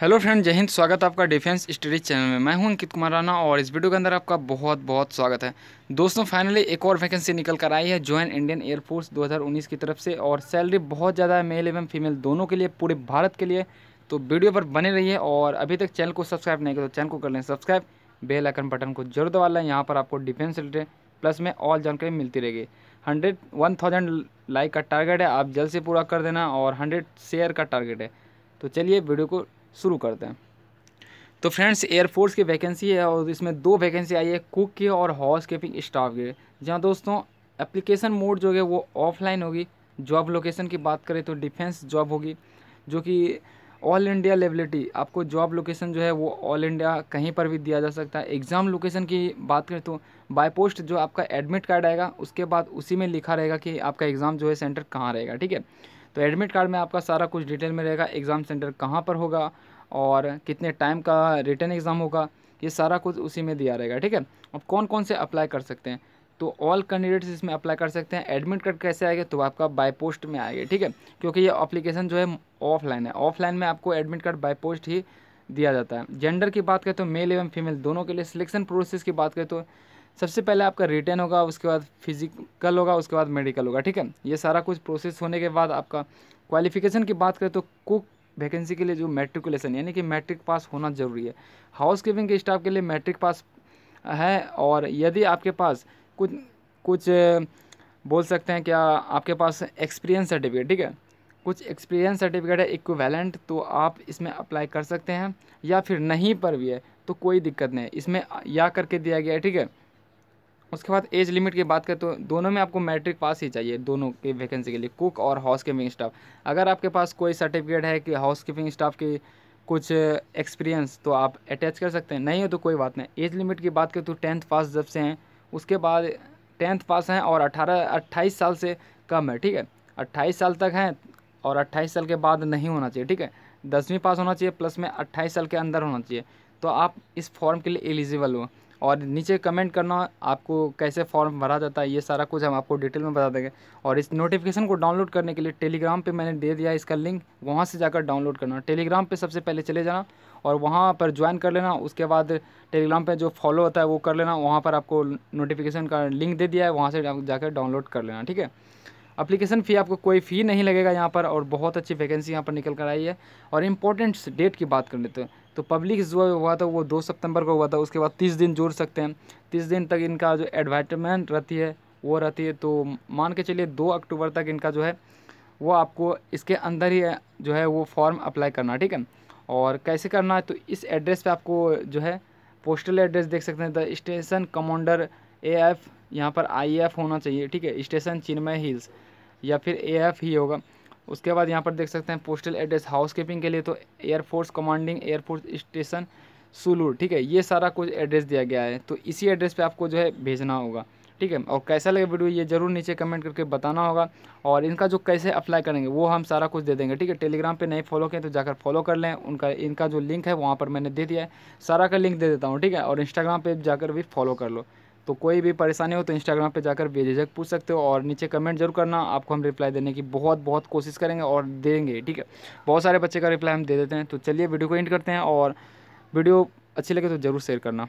Hello friend, जय हिंद, स्वागत है आपका डिफेंस स्टडीज़ चैनल में। मैं हूँ अंकित कुमार राणा और इस वीडियो के अंदर आपका बहुत बहुत स्वागत है। दोस्तों फाइनली एक और वैकेंसी निकल कर आई है ज्वाइन इंडियन एयरफोर्स 2019 की तरफ़ से, और सैलरी बहुत ज़्यादा है मेल एवं फीमेल दोनों के लिए, पूरे भारत के लिए। तो वीडियो पर बने रहिए और अभी तक चैनल को सब्सक्राइब नहीं किया तो चैनल को कर लें सब्सक्राइब बेल आइकन बटन को ज़रूर दबा लें, यहाँ पर आपको डिफेंस रिलेटेड प्लस में ऑल जानकारी मिलती रहेगी। हंड्रेड वन थाउज़ेंड लाइक का टारगेट है, आप जल्द से पूरा कर देना और हंड्रेड शेयर का टारगेट है। तो चलिए वीडियो को शुरू करते हैं। तो फ्रेंड्स एयरफोर्स की वैकेंसी है और इसमें दो वैकेंसी आई है कुक की और हाउस कीपिंग स्टाफ की। जहाँ दोस्तों एप्लीकेशन मोड जो है वो ऑफलाइन होगी। जॉब लोकेशन की बात करें तो डिफेंस जॉब होगी, जो कि ऑल इंडिया लेवलिटी आपको जॉब लोकेशन जो है वो ऑल इंडिया कहीं पर भी दिया जा सकता है। एग्ज़ाम लोकेशन की बात करें तो बाय पोस्ट जो आपका एडमिट कार्ड आएगा, उसके बाद उसी में लिखा रहेगा कि आपका एग्ज़ाम जो है सेंटर कहाँ रहेगा, ठीक है? तो एडमिट कार्ड में आपका सारा कुछ डिटेल में रहेगा एग्ज़ाम सेंटर कहाँ पर होगा और कितने टाइम का रिटर्न एग्ज़ाम होगा, ये सारा कुछ उसी में दिया रहेगा, ठीक है? अब कौन कौन से अप्लाई कर सकते हैं? तो ऑल कैंडिडेट्स इसमें अप्लाई कर सकते हैं। एडमिट कार्ड कैसे आएगा? तो आपका बाय पोस्ट में आएगा, ठीक है? क्योंकि ये अप्लीकेशन जो है ऑफलाइन है। ऑफलाइन में आपको एडमिट कार्ड बाय पोस्ट ही दिया जाता है। जेंडर की बात करें तो मेल एवं फीमेल दोनों के लिए सिलेक्शन प्रोसेस की बात करें तो सबसे पहले आपका रिटर्न होगा, उसके बाद फ़िज़िकल होगा, उसके बाद मेडिकल होगा, ठीक है? ये सारा कुछ प्रोसेस होने के बाद आपका क्वालिफिकेशन की बात करें तो कुक वैकेंसी के लिए जो मेट्रिकुलेशन यानी कि मैट्रिक पास होना ज़रूरी है। हाउस कीपिंग के स्टाफ के लिए मैट्रिक पास है और यदि आपके पास कुछ कुछ, बोल सकते हैं क्या आपके पास एक्सपीरियंस सर्टिफिकेट ठीक है? कुछ एक्सपीरियंस सर्टिफिकेट है इक्विवेलेंट तो आप इसमें अप्लाई कर सकते हैं, या फिर नहीं पर भी है तो कोई दिक्कत नहीं इसमें या करके दिया गया है, ठीक है? उसके बाद एज लिमिट की बात करें तो दोनों में आपको मैट्रिक पास ही चाहिए, दोनों के वैकेंसी के लिए कुक और हाउस कीपिंग स्टाफ अगर आपके पास कोई सर्टिफिकेट है कि हाउस कीपिंग स्टाफ की कुछ एक्सपीरियंस तो आप अटैच कर सकते हैं। नहीं हो तो कोई बात नहीं। एज लिमिट की बात करें तो टेंथ पास जब से हैं, उसके बाद टेंथ पास हैं और अठारह, अट्ठाईस साल से कम है, ठीक है? अट्ठाईस साल तक हैं और अट्ठाईस साल के बाद नहीं होना चाहिए, ठीक है? दसवीं पास होना चाहिए प्लस में अट्ठाईस साल के अंदर होना चाहिए। तो आप इस फॉर्म के लिए एलिजिबल हो। और नीचे कमेंट करना आपको कैसे फॉर्म भरा जाता है, ये सारा कुछ हम आपको डिटेल में बता देंगे। और इस नोटिफिकेशन को डाउनलोड करने के लिए टेलीग्राम पे मैंने दे दिया इसका लिंक वहाँ से जाकर डाउनलोड करना। टेलीग्राम पे सबसे पहले चले जाना और वहाँ पर ज्वाइन कर लेना, उसके बाद टेलीग्राम पे जो फॉलो होता है वो कर लेना, वहाँ पर आपको नोटिफिकेशन का लिंक दे दिया है, वहाँ से जाकर डाउनलोड कर लेना, ठीक है? अप्लीकेशन फ़ी आपको कोई फ़ी नहीं लगेगा यहाँ पर और बहुत अच्छी वैकेंसी यहाँ पर निकल कर आई है। और इम्पोर्टेंट डेट की बात कर लेते हैं। तो पब्लिक जो हुआ था, वो दो सितंबर को हुआ था, उसके बाद तीस दिन जुड़ सकते हैं। तीस दिन तक इनका जो एडवर्टाइजमेंट रहती है, वो रहती है। तो मान के चलिए दो अक्टूबर तक इनका जो है, वो आपको इसके अंदर ही, जो है, वो फॉर्म अप्लाई करना, ठीक है? और कैसे करना है? तो इस एड्रेस पे आपको जो है पोस्टल एड्रेस देख सकते हैं। The station commander A F यहाँ पर आई एफ़ होना चाहिए, ठीक है? स्टेशन चिन्मय हिल्स या फिर ए एफ़ ही होगा। उसके बाद यहाँ पर देख सकते हैं पोस्टल एड्रेस हाउस कीपिंग के लिए तो air force commanding air force station Sulur ठीक है? ये सारा कुछ एड्रेस दिया गया है। तो इसी एड्रेस पे आपको जो है भेजना होगा, ठीक है? और कैसा लगे वीडियो ये ज़रूर नीचे कमेंट करके बताना होगा। और इनका जो कैसे अप्लाई करेंगे, वो हम सारा कुछ दे देंगे, ठीक है? टेलीग्राम पे नहीं फॉलो करें तो जाकर फॉलो कर लें। उनका, इनका जो लिंक है, वहाँ पर मैंने दे दिया है। सारा का लिंक दे देता हूँ, ठीक है? और इंस्टाग्राम पर जाकर भी फॉलो कर लो। तो कोई भी परेशानी हो तो इंस्टाग्राम पे जाकर बेझिझक पूछ सकते हो और नीचे कमेंट ज़रूर करना, आपको हम रिप्लाई देने की बहुत बहुत कोशिश करेंगे और देंगे, ठीक है? बहुत सारे बच्चे का रिप्लाई हम दे देते हैं तो चलिए वीडियो को एंड करते हैं और वीडियो अच्छी लगे तो ज़रूर शेयर करना।